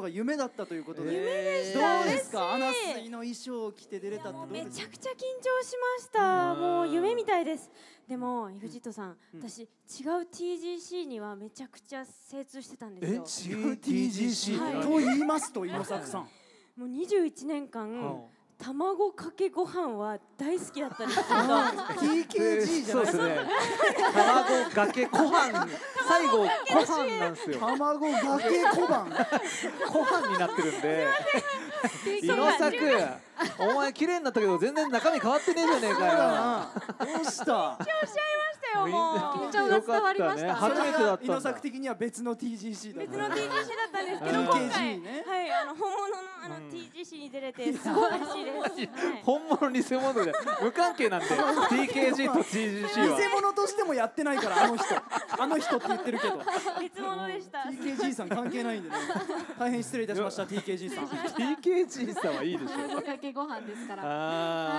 が夢だったということで。夢でした。どうですか？アナスイの衣装を着て出れたってめちゃくちゃ緊張しました。うん。もう夢みたいです。でも EXIT さん、うん。私違う TGC にはめちゃくちゃ精通してたんですよ。違う TGC、はい。と言いますと猪作さん。もう21年間、うん卵かけご飯は大好きだったんですけど。TKG じゃないそうですね。卵がけご飯。最後ご飯なんですよ。卵がけ小判ご飯になってるんで。伊野作お前綺麗になったけど全然中身変わってねえじゃねえかよ。な。どうした？したよもう。緊張が伝わりました。ね。初めてだったんだ。猪作的には別の TGC だ別の TGC だったんですけどうん今回、ねはいあの本 TGC に出れてすごい嬉しいです、はい。本物偽物で無関係なんで TKG と TGC は。偽物としてもやってないからあの人。あの人って言ってるけど。別物でした。TKG さん関係ないんでね。大変失礼いたしました TKG さん。TKG さんはいいでしょ。卵かけご飯ですから。あー